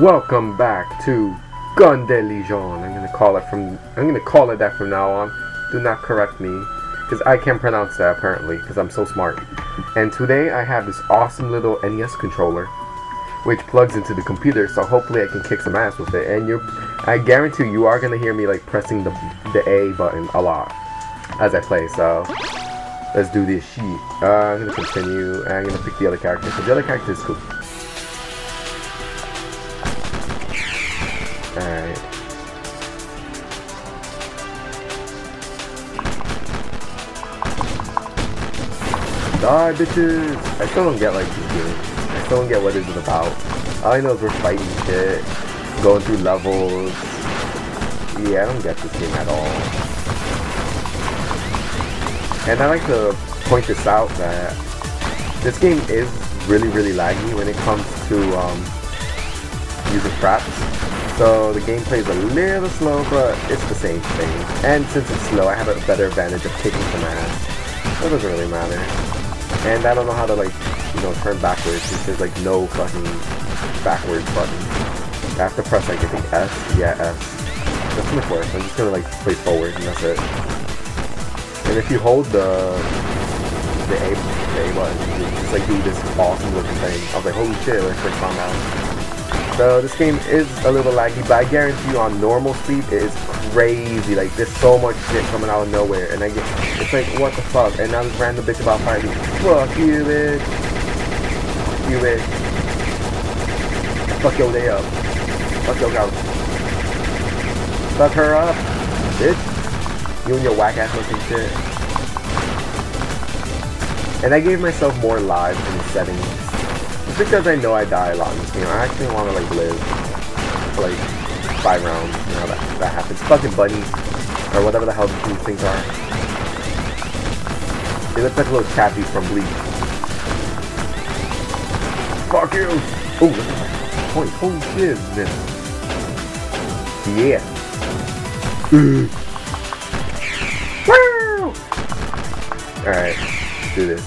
Welcome back to Gun de Legion. I'm gonna call it from. I'm gonna call it that from now on. Do not correct me, because I can't pronounce that apparently, because I'm so smart. And today I have this awesome little NES controller, which plugs into the computer. So hopefully I can kick some ass with it. And you, I guarantee you are gonna hear me like pressing the the A button a lot as I play. So let's do this shit. Uh, I'm gonna continue. And I'm gonna pick the other character. So the other character is cool. Die, bitches! I still don't get, like, this game. I still don't get what is it about. All I know is we're fighting shit, going through levels. Yeah, I don't get this game at all. And I like to point this out that this game is really, really laggy when it comes to um, using traps. So the gameplay is a little slow, but it's the same thing. And since it's slow, I have a better advantage of kicking some ass. So it doesn't really matter. And I don't know how to like, you know, turn backwards since there's like no fucking backwards button. I have to press like I think S, yeah S. That's much worse. I'm just gonna like play forward and that's it. And if you hold the the A the A button, you just like do this awesome looking thing. I was like, holy shit, let's like found out. So this game is a little laggy, but I guarantee you on normal speed it is crazy. Like there's so much shit coming out of nowhere, and I get it's like what the fuck. And now this random bitch about fighting. Fuck you, bitch. Fuck you, bitch. Fuck your day up. Fuck your couch. Fuck her up, bitch. You and your whack ass looking shit. And I gave myself more lives in the settings just because I know I die a lot in this game, I actually want to like live for like five rounds. You that that happens. Fucking bunnies or whatever the hell these things are. They look like a little chappies from Bleach. Fuck you! Oh, point. Holy shit, man. Yeah. Woo! Alright, do this.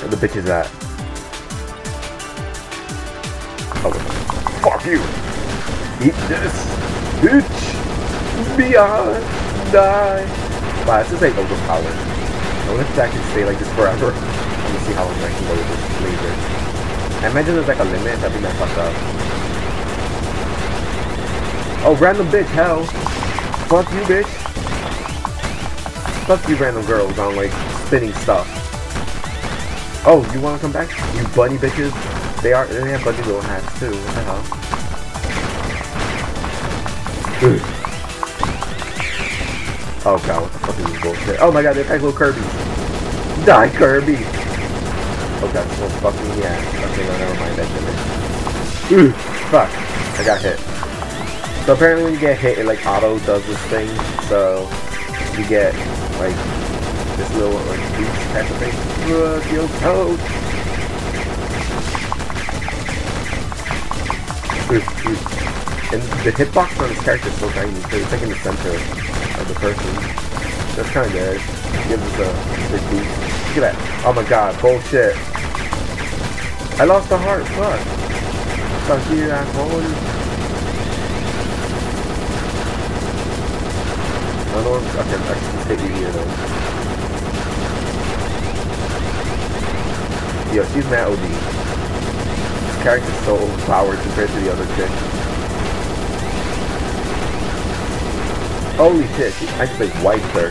Where the bitch is at? Fuck you! Eat this, bitch! Beyond, die! Wow, this is like overpowered. I wonder if I can stay like this forever. Let me see how long I can go with this laser. I imagine there's like a limit, that'd be not fucked up. Oh, random bitch, hell! Fuck you, bitch! Fuck you, random girls on like spinning stuff. Oh, you wanna come back? You bunny bitches? They are. They have bunny little hats too. What the hell? Oh god, what the fuck is this bullshit? Oh my god, they're like little Kirby. Die, Kirby! Oh god, this one's fucking yeah. Okay, no, never mind that shit. Fuck, I got hit. So apparently when you get hit, it like auto does this thing. So you get like this little like boost type of thing. Look, your toad. And the hitbox on this character is so tiny, so it's like in the center of the person. That's kind of good. Gives us a big boost. Look at that. Oh my god, bullshit. I lost the heart, fuck. Fuck you, asshole. I don't know if I can hit you here though. Yo, she's mad OD. This character's so overpowered compared to the other chick. Holy shit, I just like wiped her.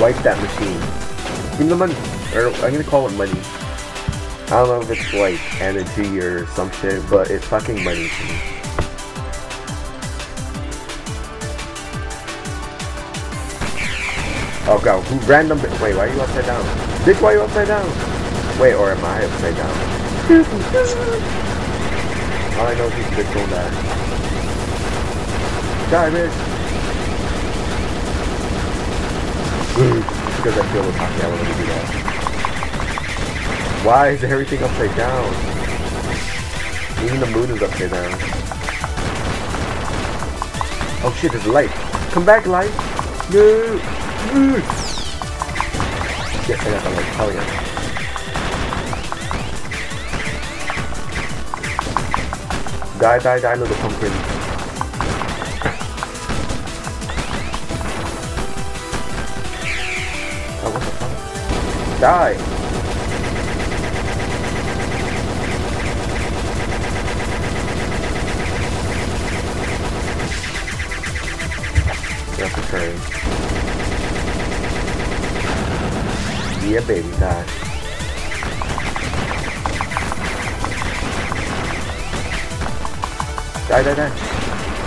Wiped that machine. Give me the money. Or I'm gonna call it money. I don't know if it's like energy or some shit, but it's fucking money to me. Oh god, who random wait, why are you upside down? Bitch, why are you upside down? Wait, or am I upside down? All I know is these bitch don't die. Die, bitch! Because I feel cocky, I want to do that. Why is everything upside down? Even the moon is upside down. Oh shit, there's light. Come back, light! No! Yes, I got the light. Hell yeah. Die, die, die, little pumpkin. Oh, what the fuck? Die! That's a turn. Yeah, baby, die. Die, die, die.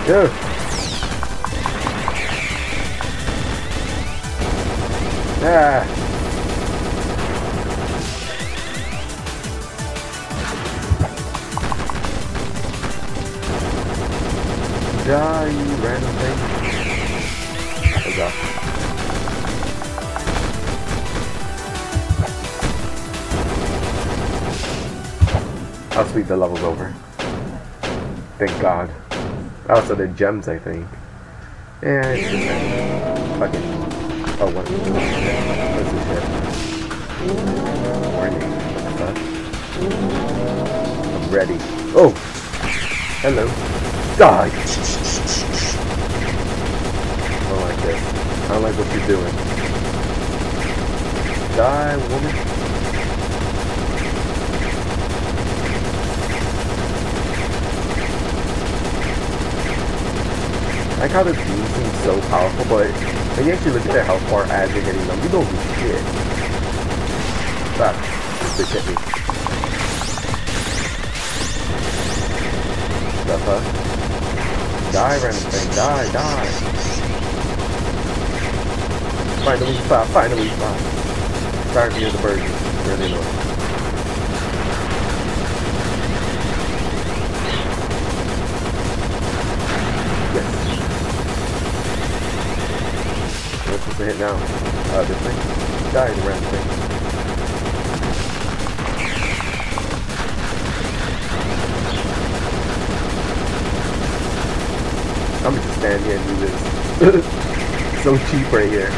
Go! Ah! Die, you random thing. There we. I'll sweep the levels over. Thank God. Also, the gems, I think. Yeah, it's just Fuck it. Oh, what? This shit? Warning. I'm ready. Oh! Hello. Ah! Die! this. I don't like what you're doing. Die, woman. I like how this beam seems so powerful, but when you actually look at their health bar as you're hitting them, you don't do shit. Stop. Just hit me. Stuff, huh? Die, random thing. Die, die. Finally spot, finally spot. Sorry to hear the birds. Really annoying. Yes. What's supposed to hit now? Uh, this thing? Die, the random thing. I'm gonna just stand here and do this. so cheap right here.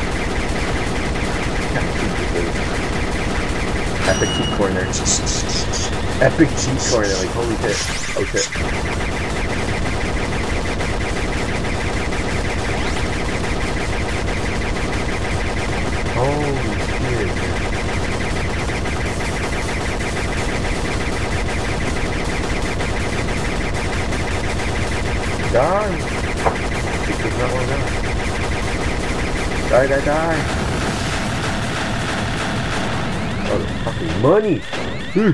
Epic cheat corner. Epic cheat corner, like holy shit. Oh shit. Holy shit. Die! This does not want die. Die, die, die! fucking money. Hmm.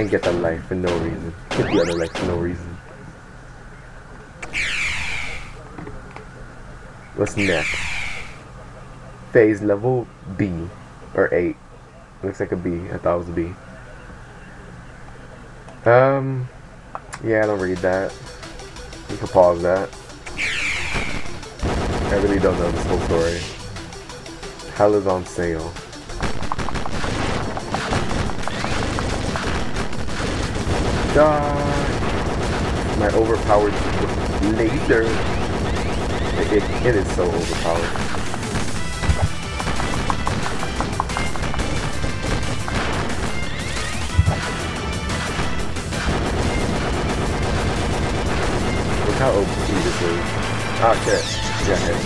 And get that life for no reason. Get the other life for no reason. What's next? Phase level B. Or 8. Looks like a B. I thought it was a B. Um, yeah, I don't read that. You can pause that. I really don't know this whole story. Hell is on sale. die! My overpowered laser. It, it, it is so overpowered. Shit. Yeah, hey.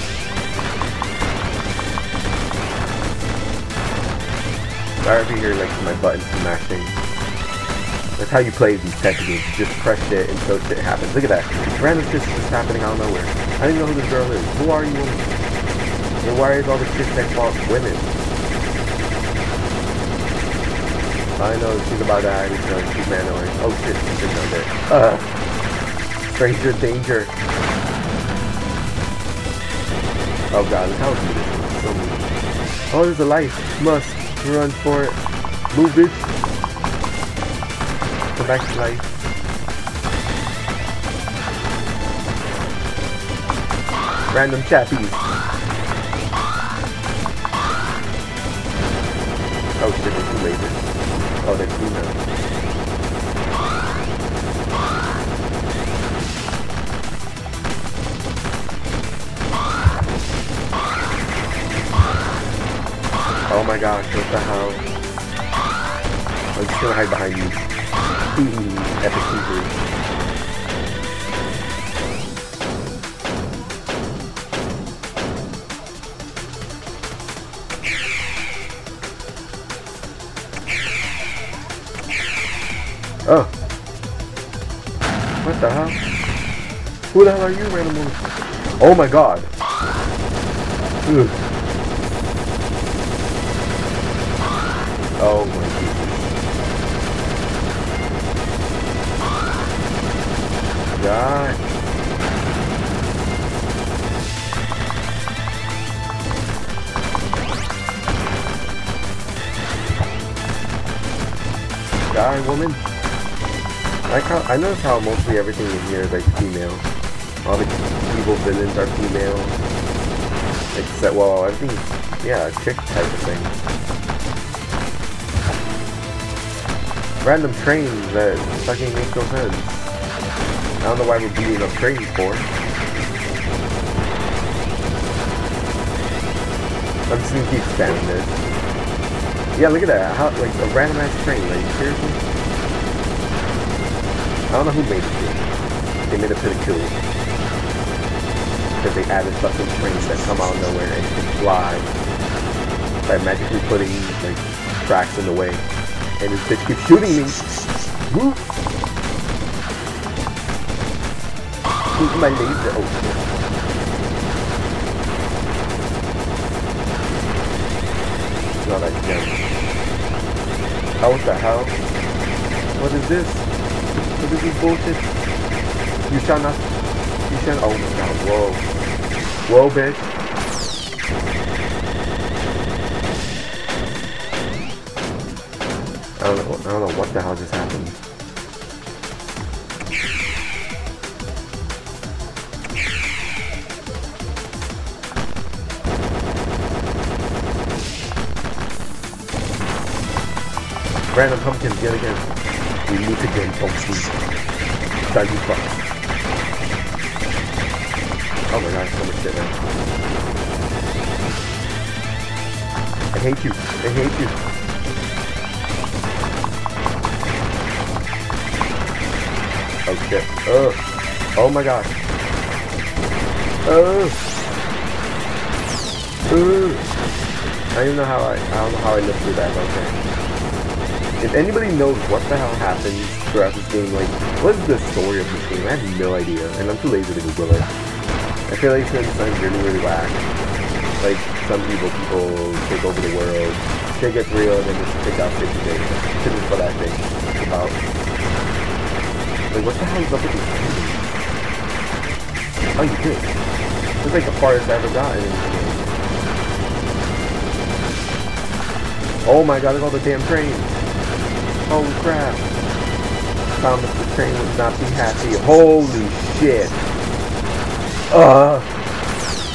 Sorry if you hear like my buttons smashing. That's how you play these of games. You just press shit until shit happens. Look at that. Random shit's just happening out of nowhere. I don't even know who this girl is. Who are you? And why is all the shit that fault women? I know she's about to hide she's manoid. Oh shit, she's down there. Uh, stranger danger. Oh god, how cute this. So. Oh, there's a light. Must run for it. Move, bitch back to life. Random chappies. Oh shit, they're too late. Oh, they're two now. my gosh, what the hell? I'm just gonna hide behind you. Epic Oh. What the hell? Who the hell are you, random? Oh my god. Ugh. Oh my god. God. Woman. I, I notice how mostly everything in here is like female. All the evil villains are female. Except, well, everything's, yeah, chick type of thing. Random trains that fucking make no sense. I don't know why we're beating up trains for. I'm just gonna keep spamming this. Yeah, look at that. How, like, a random ass train. Like, seriously? I don't know who made it. They made it pretty cool. Because they added fucking trains that come out of nowhere and can fly. By magically putting, like, tracks in the way. And this bitch keeps shooting me. Who's my laser? Oh, shit. Not gem. Oh, the hell? What is this? What is this bullshit? You shall not... You shall... Oh my god, whoa. Whoa, bitch. I don't know, I don't know what the hell just happened. Random pumpkins yet again. We meet again, pumpkins. Doggy fuck. Oh my god, so much shit now. I hate you. I hate you. Oh shit. Ugh. Oh my god. Ugh. Ugh. I don't know how I I don't know how I lived through that, okay. If anybody knows what the hell happened throughout this game, like, what is the story of this game? I have no idea, and I'm too lazy to Google it. I feel like gonna sound really, really whack. Like, some evil people take over the world, shit gets real, and then just take out 50 days. This is what that thing about. Like, what the hell is up with? Oh, you did. This is like the farthest I've ever gotten in this game. Oh my god, look at all the damn trains. Holy crap. Thomas the Train would not be happy. Holy shit. Uh,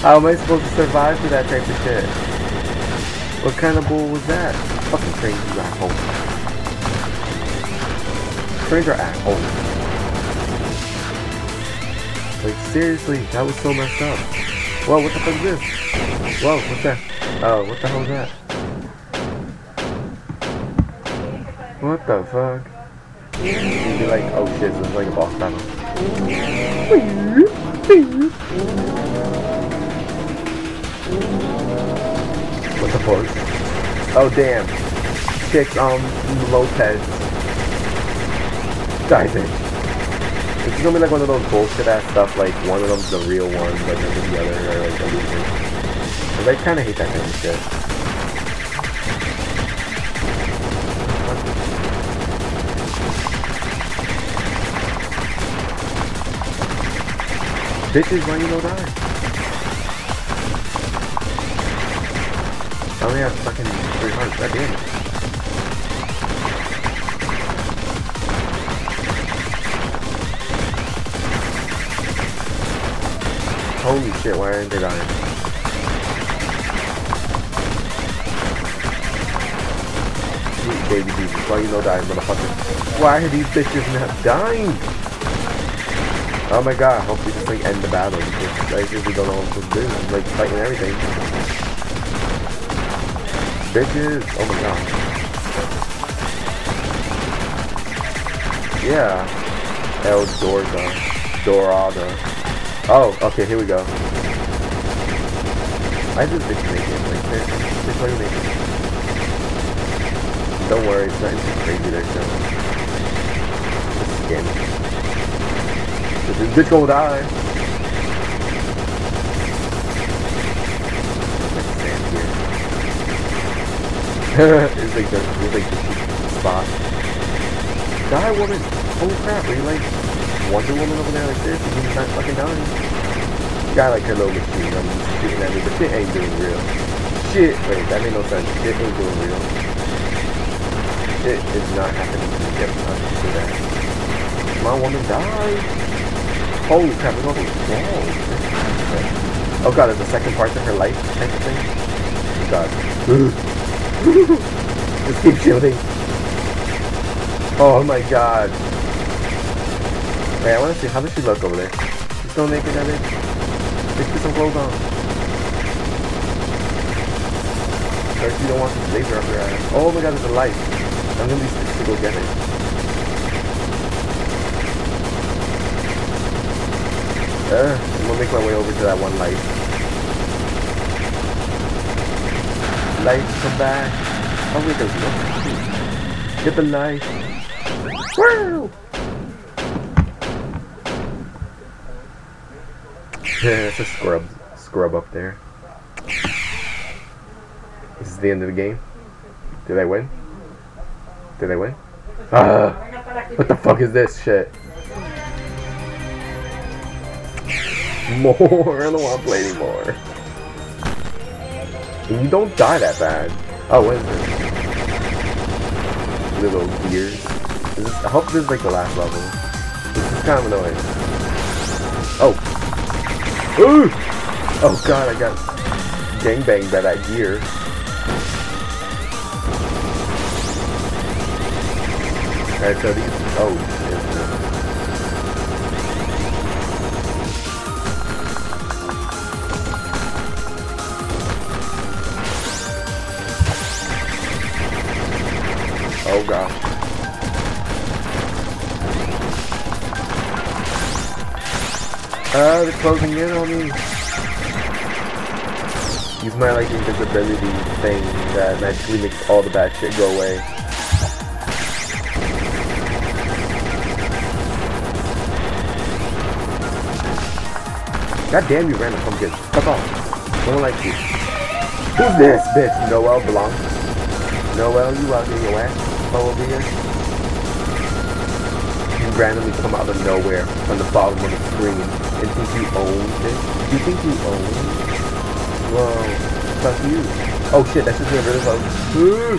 how am I supposed to survive through that type of shit? What kind of bull was that? Fucking trains are assholes. Trains are assholes. Like, seriously, that was so messed up. Whoa, what the fuck is this? Whoa, what's that? Oh, what the hell is that? What the fuck? You'd be like, oh shit, this is like a boss battle. What the fuck? Oh damn. Chick, um, Lopez. Diving. It's gonna be like one of those bullshit ass stuff, like one of them's the real one, but then the other are like illusion. Cause I kinda hate that kind of shit. Bitches, why you no die? I only have fucking three hearts, god damn it. Holy shit, why aren't they dying? Sweet baby Jesus, why you no dying, motherfucker? Why are these bitches not dying? Oh my god, I hope we just like end the battle because I really don't know what to do. I'm like fighting everything. Bitches! Oh my god. Yeah. El Dorada. Dorada. Oh, okay, here we go. Why does bitch make it? Like, you make it? Don't worry, it's not anything crazy there, so. Just skin. This bitch gonna die. it's like the it's like the spot. Die woman! Holy crap, are you like Wonder Woman over there like this? You're not fucking dying. Guy like her little machine gun shooting at me, but shit ain't doing real. Shit wait, that made no sense. Shit ain't doing real. Shit is not happening to me. Yep, I can see that. On, woman, die! Holy crap, look at walls. Oh god, there's a second part to her life type of thing. Oh god. Just keep shooting. Oh my god. Hey, I wanna see, how does she look over there? She's still naked, that bitch? Let's put some clothes on. Or you don't want some laser up ass. Oh my god, there's a light. I'm gonna be sticks to go get it. Uh, I'm gonna make my way over to that one light. Light, come back. Oh wait, there's no. Get the light. Woo! It's a scrub, scrub up there. This is the end of the game. Did I win? Did I win? Ah! What the fuck is this shit? More! I don't want to play anymore. You don't die that bad. Oh, what is this? Little gears. I hope this is like the last level. This is kind of annoying. Oh! Ooh! Oh god, I got gangbanged by that gear. Alright, so these. Oh, Ah, they're closing in on me. Use my like invisibility thing that magically makes all the bad shit go away. God damn you random pumpkin. Fuck off. No one likes you. Who's this bitch? Noel Blanc. Noel, you out here, your ass over here. Randomly come out of nowhere from the bottom of the screen and think you own this? Do You think you own it? Whoa. Fuck you. Oh shit, that's just gonna close. Ooh.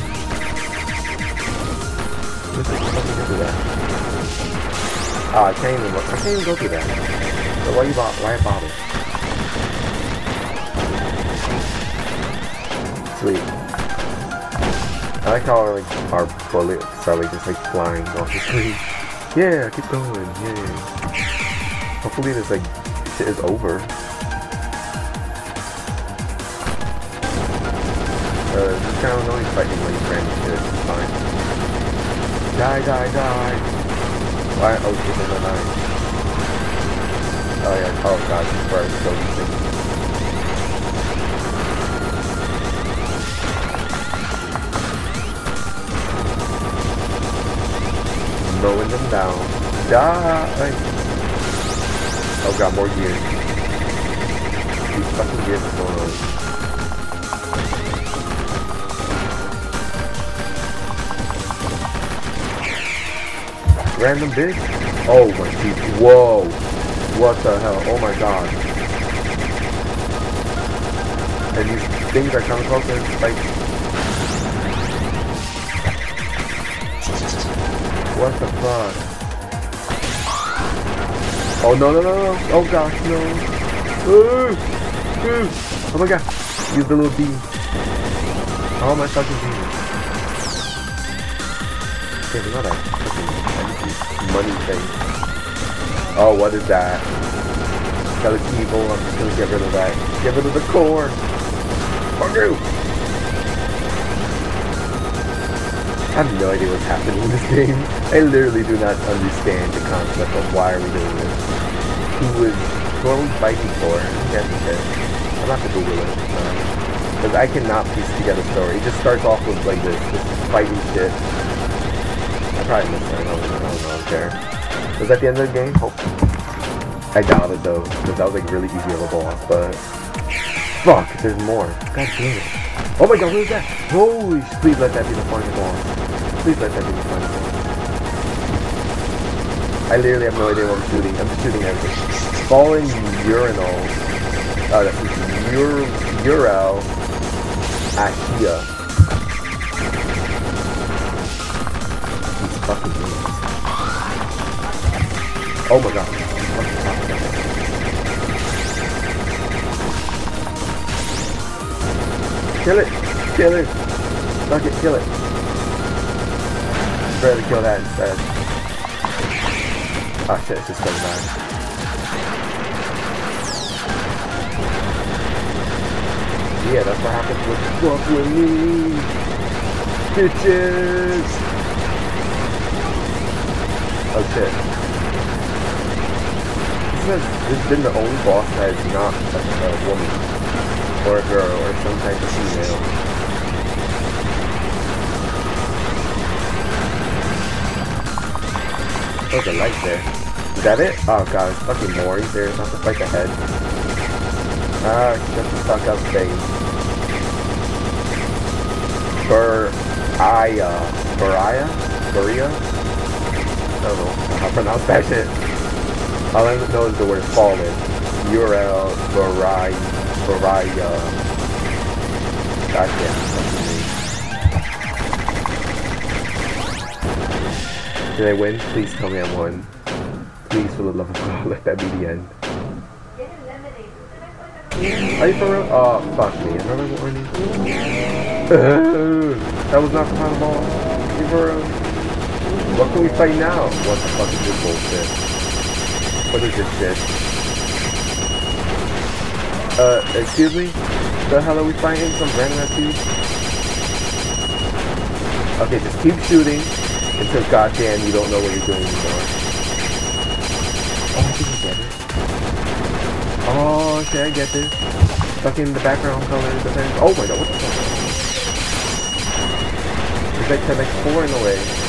Looks like fucking into that. Ah, I can't even I can't even go through that. So why you bother why bother? Sweet. I like how like our bullets are like just like flying off the screen. Yeah, keep going, yay. Hopefully this like shit is over. Uh, this kind of annoying fighting when you random shit, fine. Die, die, die! Why? Oh shit, there's a knife. Oh yeah, oh god, this part is so distinct. Mowing them down. Die! Oh god, more gears. These fucking gears are going on. Random bitch? Oh my god. Whoa. What the hell? Oh my god. And these things are coming closer. Like, What the fuck? Oh no no no no! Oh gosh no! Ooh! Ooh! Oh my god! Use the little. How am I fucking beam? Okay, not a fucking money thing. Oh, what is that? That is evil. I'm just gonna get rid of that. Get rid of the core. Fuck you! I have no idea what's happening in this game. I literally do not understand the concept of why are we doing this. Who is who are we fighting for? Can't be I'm not gonna Google it. Because I cannot piece together a story. It just starts off with like this, this fighting shit. I probably missed it. I don't know. I don't know. Care. Was that the end of the game? Hope. I doubt it though, because that was like really easy of a boss, but fuck, there's more. God damn it. Oh my god, what is that? Holy, please let that be the final boss. Please let that be. I literally have no idea what I'm shooting. I'm just shooting everything. Fallen urinal. Oh, that's Ur Ural. These fucking. Oh my god. Kill it! Kill it! Fuck it, kill it. Better kill that instead. Oh shit, it's just goes back. Yeah, that's what happens with fuck with me. Bitches! Oh shit. This has, this has been the only boss that is not a, a woman. Or a girl, or some type of female. There's a light there. Is that it? Oh god, it's fucking. He's there. Not to fight the head. Ah, shut the fuck up, face. Buraya. Buraya? Buria? I don't know how to pronounce that shit. All I don't know is the word fallen. URL Buraya. Buraya. Goddamn. Did I win? Please tell me I won. Please, for the love of God, let that be the end. Are you for real? Oh, fuck me. Another warning. that was not the final ball. Are you for real? What can we fight now? What the fuck is this bullshit? What is this shit? Uh, excuse me? The hell are we fighting? Some random ass? Okay, just keep shooting until goddamn you don't know what you're doing anymore. Oh, I think I get it. Oh, okay, I get this. Fucking the background color, the thing. Oh my god, what the fuck? It's like, like four in a way.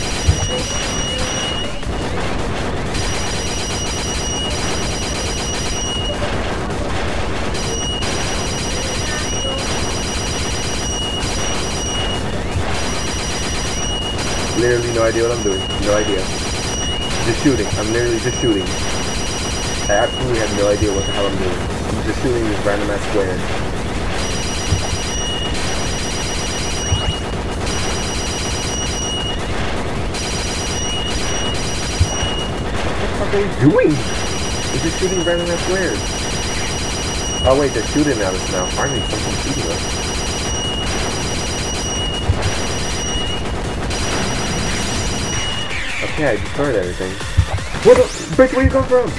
Literally no idea what I'm doing. No idea. Just shooting. I'm literally just shooting. I absolutely have no idea what the hell I'm doing. I'm just shooting these random ass squares. What the fuck are you doing? You're just shooting random ass squares. Oh wait, they're shooting at us now. Finally, something's shooting us. Okay, I destroyed everything. What the? Bitch, where you come from?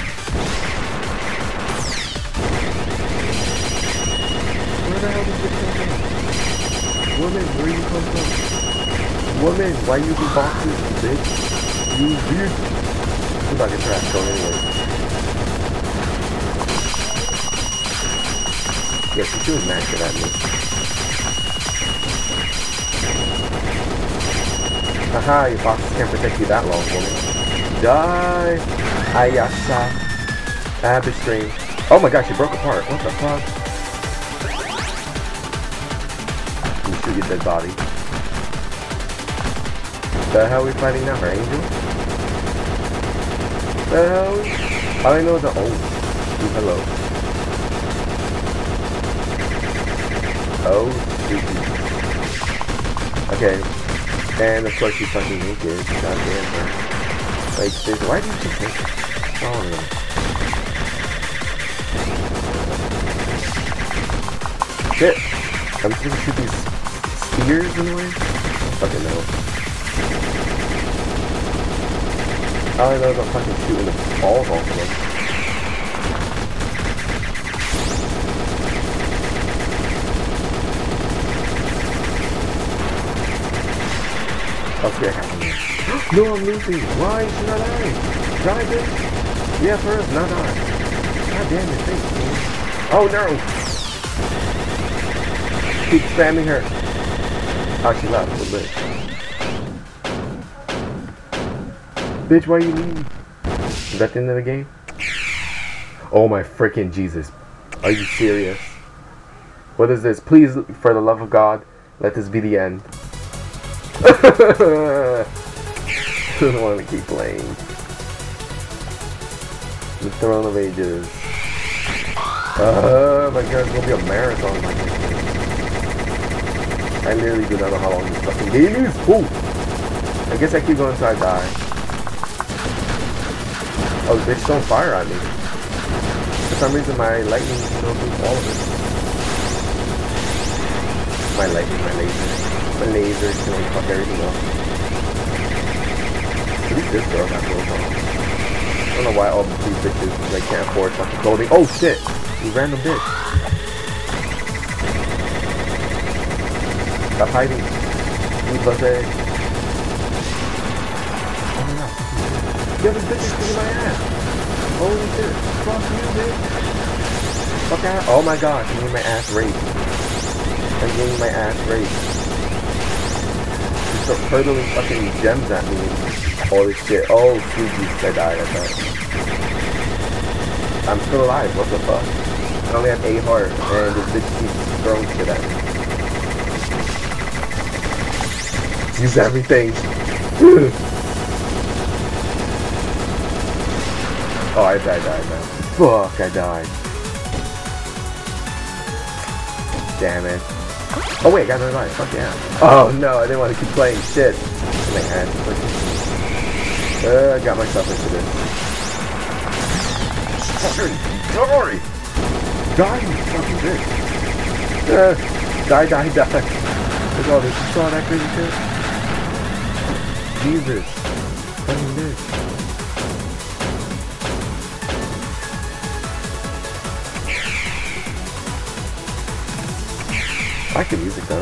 Where the hell did you come from? Woman, where you come from? Woman, why you do boxes, bitch? You bitch. I'm about to trash going anyway. Yeah, she's doing mad shit at me. Haha, your boxes can't protect you that long, woman. Die! Ayasa. Abyss stream. Oh my gosh, she broke apart. What the fuck? You shoot your dead body. The hell are we fighting now? Her angel? The hell? I know is the. Ooh, hello. Oh, stupid. Okay, and of course she's fucking naked. God damn her. Like, this, why do you just make it? Oh no. Shit! I'm just gonna shoot these spears in a way? Fucking no. All I know is I'm fucking shooting the balls off of them. Okay, No, I'm losing. Why is not? Die, bitch. Yeah, us, not die. God damn it, thanks, man. Oh, no. Keep spamming her. Oh, she left. Good bitch. Bitch, why you leave? Is that the end of the game? Oh my freaking Jesus. Are you serious? What is this? Please, for the love of God, let this be the end. I don't want to keep playing. The Throne of Ages. Oh my god, it's gonna be a marathon. I literally do not know how long this fucking game is. Ooh. I guess I keep going until I die. Oh, the bitch don't fire at me. For some reason, my lightning don't do all of it. My lightning, my laser. My laser can only fuck everything up. At least this girl got clothes on. I don't know why all these bitches like can't afford fucking clothing. Oh shit! You random bitch. Stop hiding. You buzzay. Oh my god. Yo, this bitch is kicking my ass. Holy shit. Fuck you, bitch. Fuck out. Oh my god, I'm getting my ass raped. I'm getting my ass raped. So hurtling fucking gems at me. Holy shit. Oh, Fuji, I died, I thought. I'm still alive, what the fuck? I only have 8 heart, and this bitch keeps throwing shit at me. Use everything. oh, I died, died, died. Fuck, I died. Damn it. Oh wait, I got another life. Fuck yeah. Oh no, I didn't want to keep playing shit. Hand. Uh, I got myself into this. Fucking die! Die, you fucking bitch! Uh, die, die, die. Look at all this. You saw that crazy shit? Jesus. Fucking bitch. I like the music though.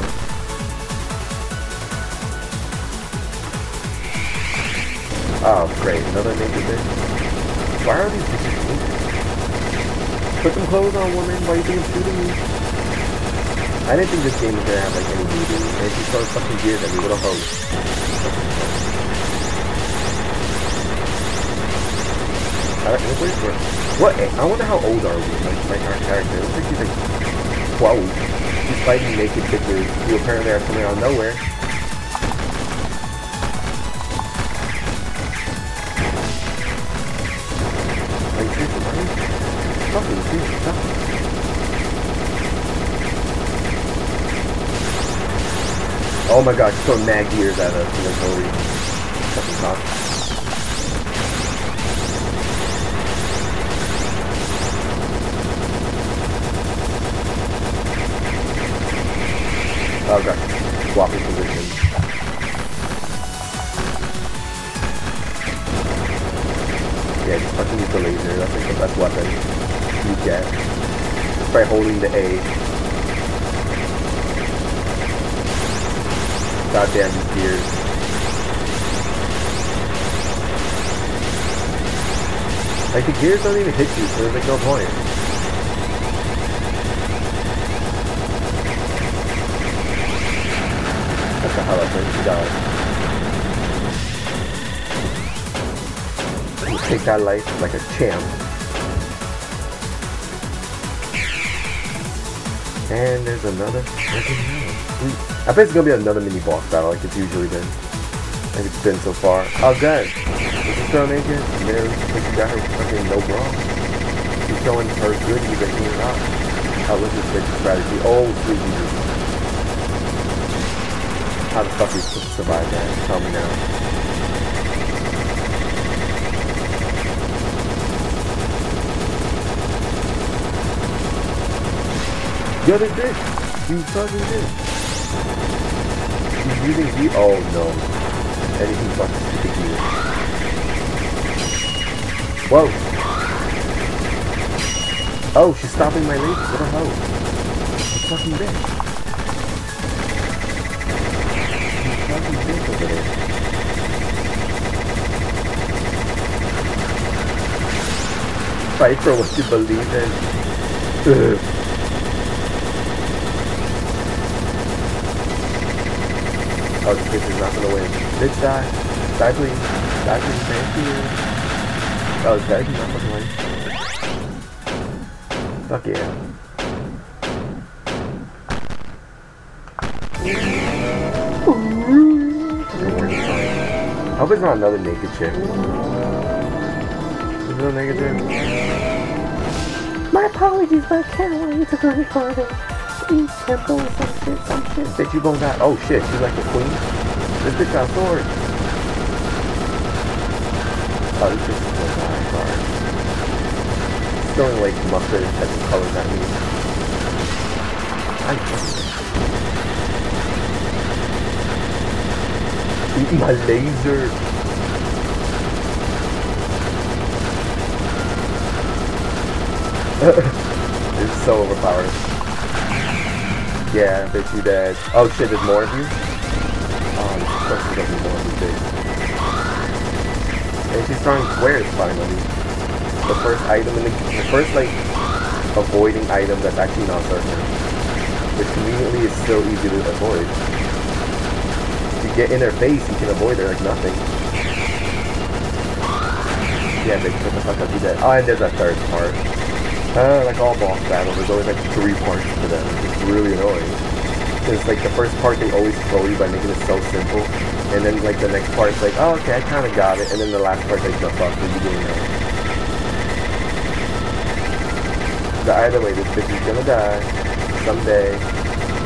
Oh, great. Another naked bitch. Why are these bitches naked? Put some clothes on, woman. Why are you think I'm shooting you? I didn't think this game was gonna have like any nudity. And if you throw fucking gears at me, what a host. What? I wonder how old are we? Like, like our character. Looks like he's like 12. He's fighting naked bitches who apparently are coming out of nowhere. Oh my god, throwing mad gears at us and there's no reason. Fucking top. Oh god, swapping. Yeah, just fucking use the laser. That's like the best weapon you get. Just by holding the A. goddamn gears. Like, the gears don't even hit you, so there's like no point. Take that life like a champ. And there's another. I bet it's gonna be another mini boss battle like it's usually been. Like it's been so far. Oh good. Is this girl naked? Mary, she got her fucking no bra. She's showing her good it out. Oh look at this big strategy. Oh sweet Jesus. How the fuck are you supposed to survive that? Tell me now. Yo, this bitch! You fucking bitch! He's using heat. Oh no. Anything but stupid. Whoa. Oh, she's stopping my lasers. What the hell? You fucking bitch. You fucking bitch over there. Fight for what you believe in. Ugh. Oh, this bitch is not gonna win. Bitch, die. Die, please. Die, please. Thank you. Oh, die. He's not gonna win. Fuck yeah. I hope it's not another naked chick. Is it a naked chick? My apologies, but I can't allow you to go any further. Please, temple, some shit, some shit. Bitch, you gon' die. Oh shit, she's like a queen. This bitch got a sword. Oh, this bitch is gonna. She's throwing like mustard and type of colors at me. I'm Eat my laser. it's so overpowered. Yeah, bitch, you dead. Oh shit, there's more of you? Oh, there's gonna be more of you. And she's throwing squares, finally. The first item in the, the first, like, avoiding item that's actually not certain. Which conveniently is so easy to avoid. If you get in their face, you can avoid her like nothing. Yeah, bitch, what the fuck up, you dead. Oh, and there's a third part. Uh, like all boss battles, there's always like three parts to them. It's really annoying. Because like the first part they always throw you by making it so simple, and then like the next part is like, oh okay, I kind of got it, and then the last part like, the fuck are you doing now? Either way, this bitch is gonna die someday.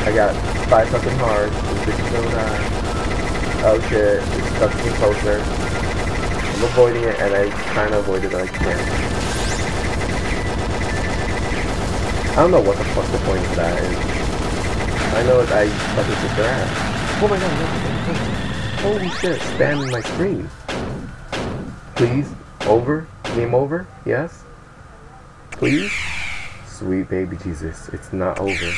I got five fucking hearts. This bitch is gonna die. Oh shit, it's touching closer. I'm avoiding it, and I kind of avoided it like can. I don't know what the fuck the point of that is. I know I fucking kicked their ass. Oh my god, no. Holy shit, spamming my screen. Please? Over? Game over? Yes? Please? Sweet baby Jesus, it's not over.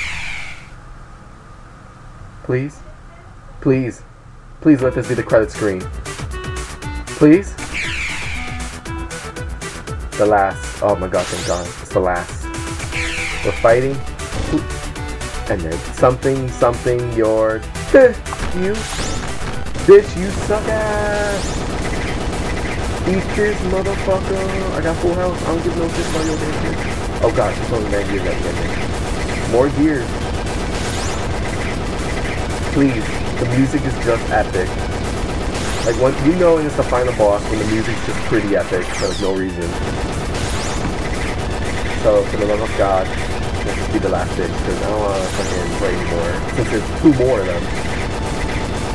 Please? Please? Please let this be the credit screen. Please? The last. Oh my god, thank god. It's the last. We're fighting. And then something, something, your you. Bitch, you suck ass. Eat this motherfucker. I got full health. I don't give no shit about your damn Oh gosh, it's only 9 gears the. More gears. Please. The music is just epic. Like when you know it's the final boss when the music's just pretty epic for no reason. So for the love of God, this will be the last bit because I don't want to fucking play anymore. Since there's two more of them.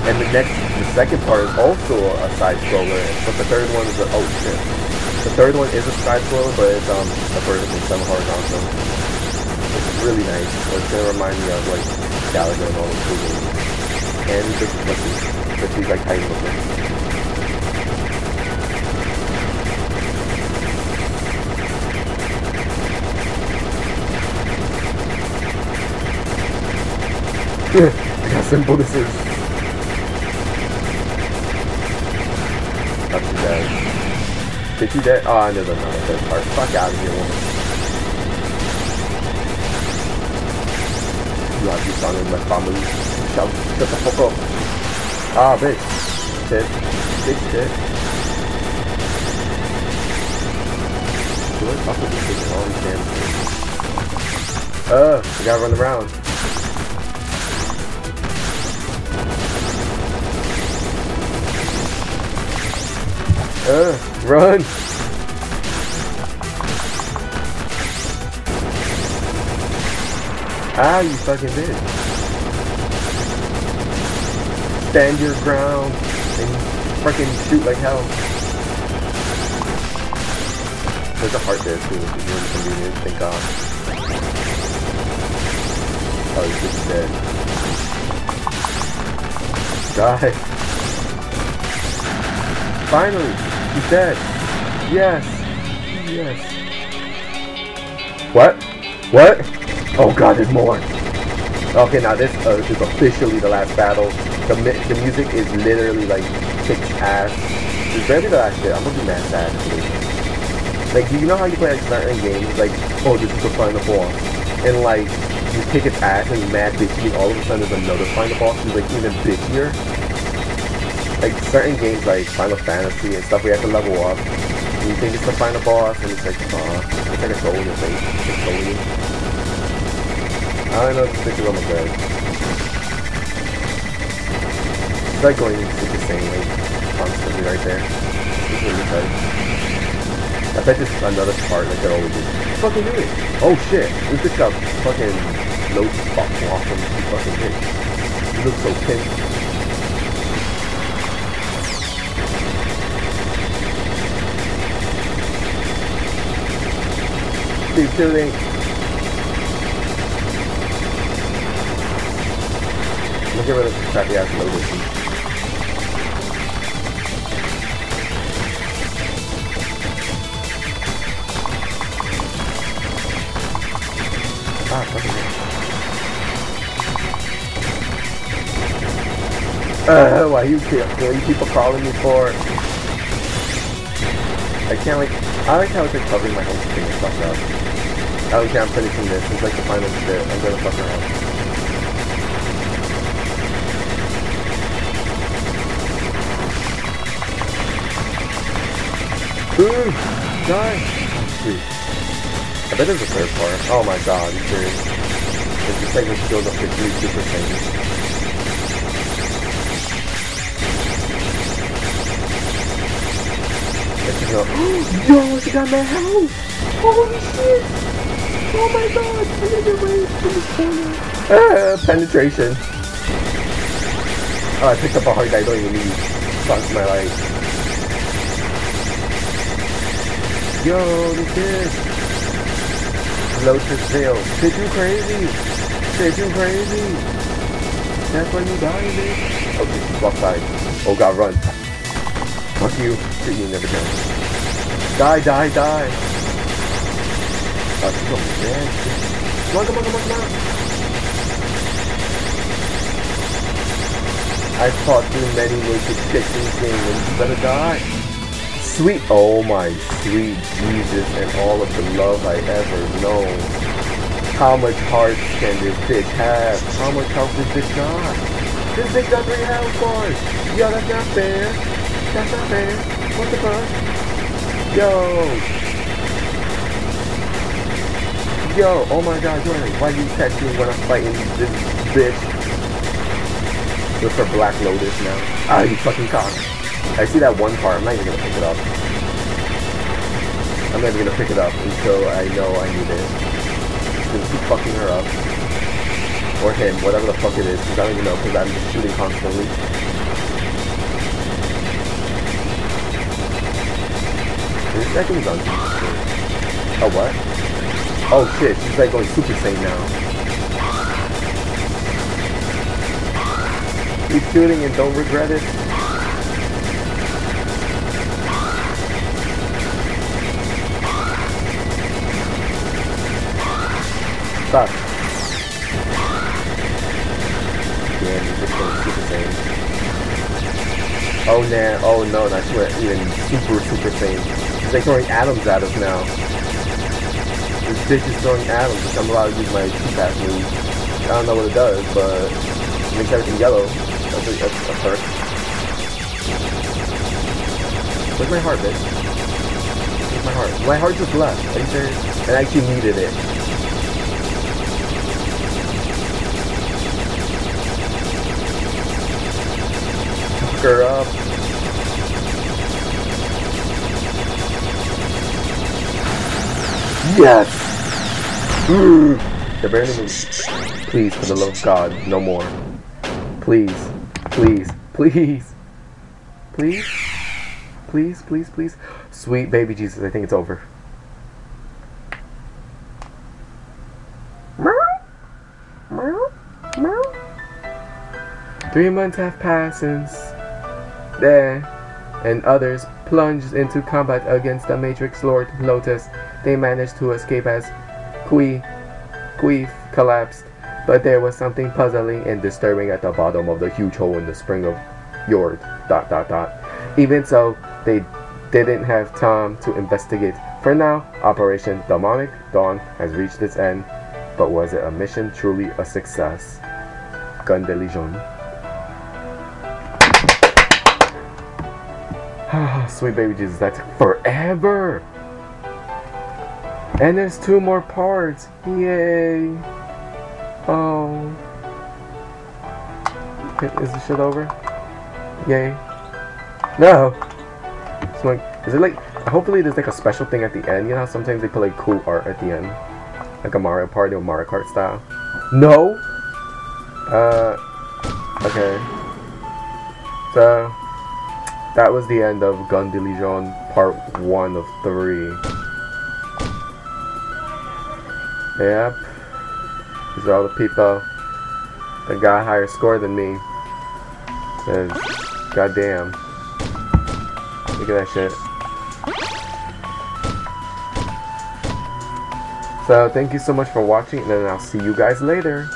And the next, the second part is also a side scroller, but the third one is a oh shit. The third one is a side scroller, but it's um a vertical of horizontal. It's really nice. So it's gonna remind me of like Galaga and all those cool games. And just like just these like tiny looking. how simple this is. Not too bad. Did you dead? Oh, I know third part. Fuck out of here, woman. You have to son in my family. Shut, shut the fuck up. Ah, bitch. Shit. Bitch shit. Do I fuck with this all these damn things? I gotta run around. Uh, run! Ah, you fucking bitch. Stand your ground and freaking shoot like hell. There's a heart there too, which is really convenient, thank god. Oh, he's just dead. Die. Finally, he's dead. Yes. Yes. What? What? Oh god, there's more. Okay, now this uh, is officially the last battle. The, the music is literally like kicks ass. It's barely the last bit. I'm gonna be mad sad. Like, do you know how you play like certain games? Like, oh, this is the final boss. And like, you kick its ass and mad bitchy, and all of a sudden there's another final boss who's like even bitchier like certain games like Final Fantasy and stuff, we have to level up. And you think it's the final boss, and it's like, uh, it's like a soul in your face. It's totally. I don't know, if this bitch on almost dead. It's like going Super Saiyan like constantly right there. It's really tight. I bet this is another part like I always do. Fucking do it! Oh shit! We picked up fucking loads of fucking awesome fucking bitch. You look so pink. Keep shooting. Look at this crappy ass loaded. Ah, fucking Uh, why you keep, what you people calling me for? I can't like, I like how it's like covering my whole screen and stuff now. Okay, I'm finishing this. It's like the final bit. I'm gonna fuck around. Boom! die! I bet there's a third part. Oh my god, you serious? It's the segment goes up to three super things. Let's go. Yo, she got my house! Holy shit! Oh my god! I need to this corner. Ah, penetration. Oh, I picked up a heart that I don't even need. Fuck my life. Yo, this is. Lotus Veil. Shit, you crazy. Shit, you crazy. That's why you dying, bitch. Okay, she's outside. Oh god, run. Fuck you. Shit, you never can. Die, die, die. Dead. Come on, come on, come on, come on. I fought through many wicked shit in this and you better die. Sweet, oh my sweet Jesus and all of the love I ever known. How much heart can this bitch have? How much health this bitch got? This bitch got three health bars. Yo, that's not fair. That's not fair. What the fuck? Yo. Yo, oh my god, Jordan, why you catch me when I'm fighting this bitch? With her Black Lotus now. Ah, you fucking cock. I see that one part. I'm not even gonna pick it up. I'm not even gonna pick it up until I know I need it. Just keep fucking her up. Or him, whatever the fuck it is, because I don't even know, because I'm just shooting constantly. Is on Oh, what? Oh shit, she's like going Super Saiyan now. Keep shooting and don't regret it. Fuck. Damn, you just going Super Saiyan. Oh, nah. Oh, no, that's what even Super Super Saiyan. He's like throwing atoms at us now. This bitch is throwing atoms, which I'm allowed to use my keypad move. I don't know what it does, but it makes everything yellow. That's a, that's a perk. Where's my heart, bitch? Where's my heart? My heart just left. Are you serious? And I actually needed it. her up. Yes! They're barely moving. Please, for the love of God, no more. Please, please, please. Please? Please, please, please. Sweet baby Jesus, I think it's over. Three months have passed since there and others plunged into combat against the Matrix Lord Lotus. They managed to escape as Kui, Queef collapsed, but there was something puzzling and disturbing at the bottom of the huge hole in the spring of Yord. Dot dot dot. Even so, they didn't have time to investigate. For now, Operation Demonic Dawn has reached its end, but was it a mission truly a success? Gun de Legion. Sweet baby Jesus, that took forever. And there's two more parts. Yay. Oh. Is this shit over? Yay. No. So like, is it like, hopefully there's like a special thing at the end. You know sometimes they put like cool art at the end? Like a Mario Party or Mario Kart style. No? Uh, okay. So, that was the end of Gun Division part 1 of 3. Yep. These are all the people that got higher score than me. And goddamn. Look at that shit. So thank you so much for watching and I'll see you guys later.